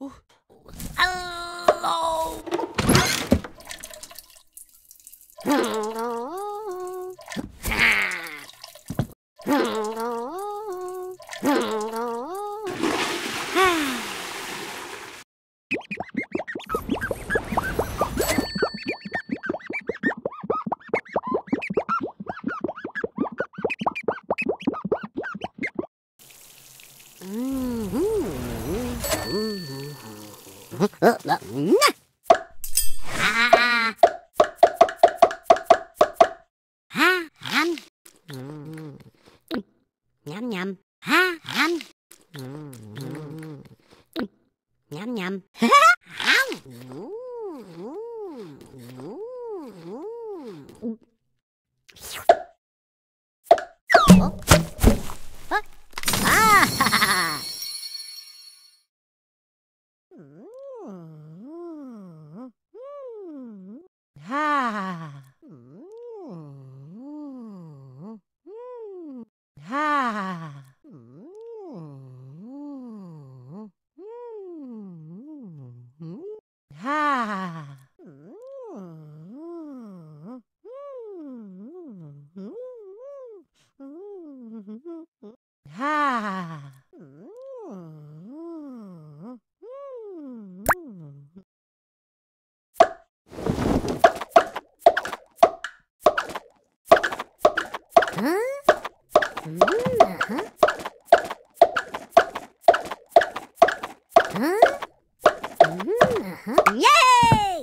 nhắm nhắm Ha ha nhâm nhâm Ha ha Nham nham Ha ham. Yay! Yay!